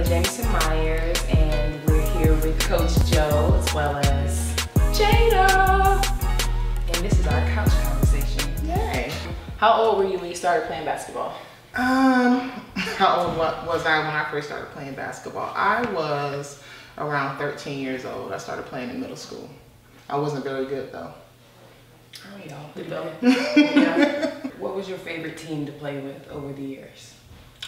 is Jamison Myers, and we're here with Coach Jo as well as Jaida. And this is our couch conversation. Yay. How old were you when you started playing basketball? Um, how old was I when I first started playing basketball? I was around 13 years old. I started playing in middle school. I wasn't very good though. Oh, y'all pretty bad. yeah. What was your favorite team to play with over the years?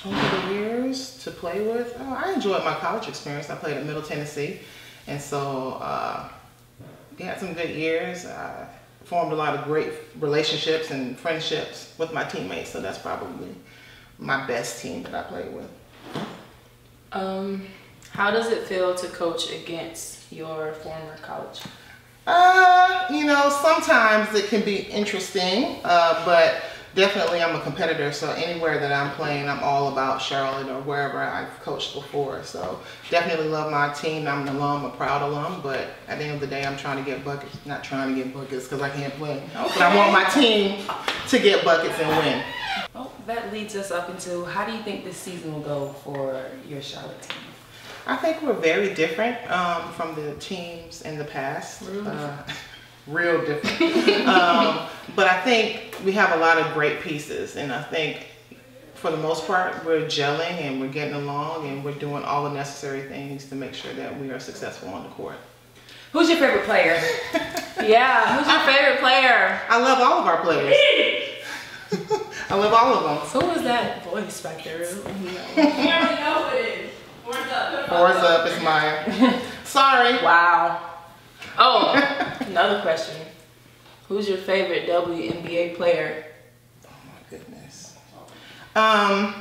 Over the years to play with, oh, I enjoyed my college experience. I played at Middle Tennessee, and so uh, we had some good years. I formed a lot of great relationships and friendships with my teammates. So that's probably my best team that I played with. Um, how does it feel to coach against your former college? Uh, you know, sometimes it can be interesting, uh, but definitely I'm a competitor. So anywhere that I'm playing, I'm all about Charlotte or wherever I've coached before. So definitely love my team. I'm an alum, a proud alum, but at the end of the day, I'm trying to get buckets. Not trying to get buckets because I can't play, but I want my team to get buckets and win. Oh, that leads us up into how do you think this season will go for your Charlotte team? I think we're very different um, from the teams in the past. Real Uh, real different. um, but I think we have a lot of great pieces, and I think for the most part we're gelling and we're getting along and we're doing all the necessary things to make sure that we are successful on the court. Who's your favorite player? yeah, who's your favorite player? I love all of our players. I love all of them. Who was that voice back there? You already know who it is. Fours up is Maya. Sorry. Wow. Oh, another question. Who's your favorite WNBA player? Oh my goodness. Um,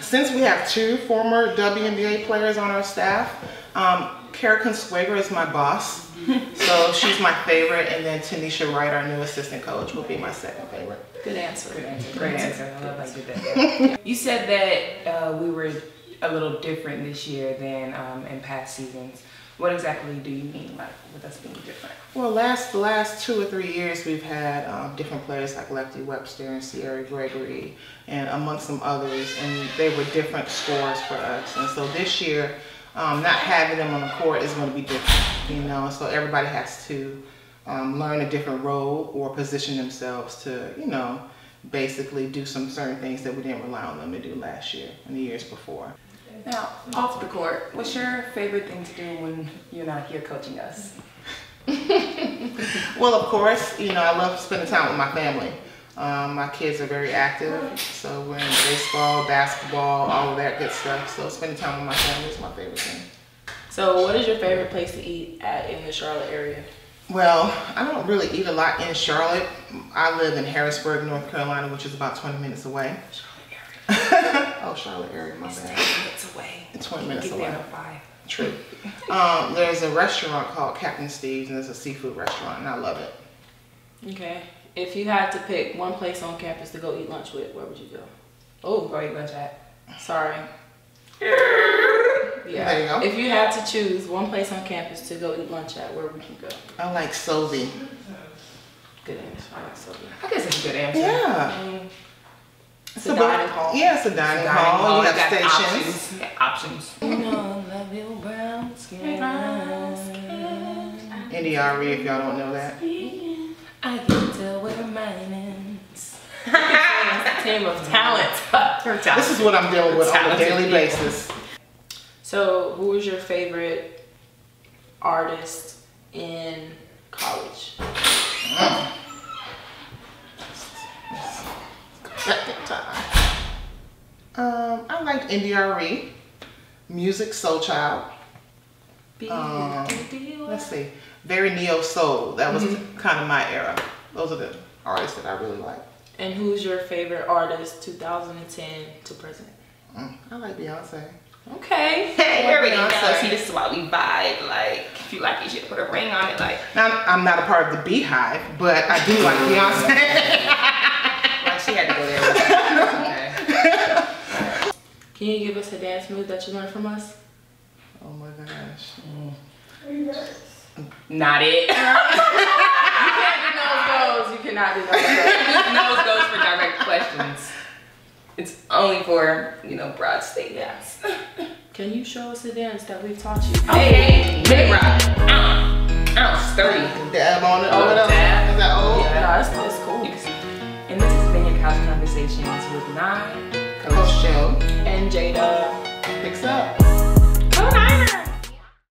since we have two former WNBA players on our staff, um, Cara Consuegra is my boss. so she's my favorite, and then Tanisha Wright, our new assistant coach, will be my second favorite. Good answer. Good answer. Great answer. I love how you did that. you said that uh, we were a little different this year than um, in past seasons. What exactly do you mean by with us being different? Well, last the last two or three years, we've had um, different players like Lefty Webster and Sierra Gregory, and amongst some others, and they were different scores for us. And so this year, um, not having them on the court is going to be different, you know. So everybody has to um, learn a different role or position themselves to, you know, basically do some certain things that we didn't rely on them to do last year and the years before. Now, off the court, what's your favorite thing to do when you're not here coaching us? Well, of course, you know, I love spending time with my family. Um, my kids are very active, so we're in baseball, basketball, all of that good stuff. So spending time with my family is my favorite thing. So, what is your favorite place to eat at in the Charlotte area? Well, I don't really eat a lot in Charlotte. I live in Harrisburg, North Carolina, which is about 20 minutes away. oh, Charlotte area, my bad. minutes away. 20 minutes Get there away. in five. True. Um, there's a restaurant called Captain Steve's, and it's a seafood restaurant, and I love it. Okay. If you had to pick one place on campus to go eat lunch with, where would you go? Oh, go eat lunch at. Sorry. Yeah. There you go. If you had to choose one place on campus to go eat lunch at, where would you go? I like SoVi. Good answer. I like SoVi. I guess it's a good answer. Yeah. Mm, It's a dining hall. Yeah, it's a dining, hall. You have got stations. Options. Yeah, options. You know, brown skin. India.Arie, if y'all don't know that. I can tell where mine is. Team of talent. Her talent. This is what I'm dealing with on a daily people. basis. So, who was your favorite artist in college? Mm. Second time. Um, I liked India.Arie, Music Soul Child. Um, Let's see, very neo soul. That was kind of my era. Those are the artists that I really like. And who's your favorite artist 2010 to present? Mm, I like Beyonce. Okay. Hey, here we go. See, this is why we vibe. Like, if you like it, you should put a ring on it. Like, Now, I'm not a part of the BeyHive, but I do like Beyonce. like she had to go there. okay. Can you give us a dance move that you learned from us? oh my gosh. Not it. you can't do nose goes. You cannot do nose goes. nose goes for direct questions. It's only for, you know, broad statements. Can you show us a dance that we've taught you? Okay, Milly Rock. Uh, uh, sturdy. Dab on it. Oh, what else? dab. Is that old? Yeah. No, it's, it's cool. And this has been your couch conversations with Nine,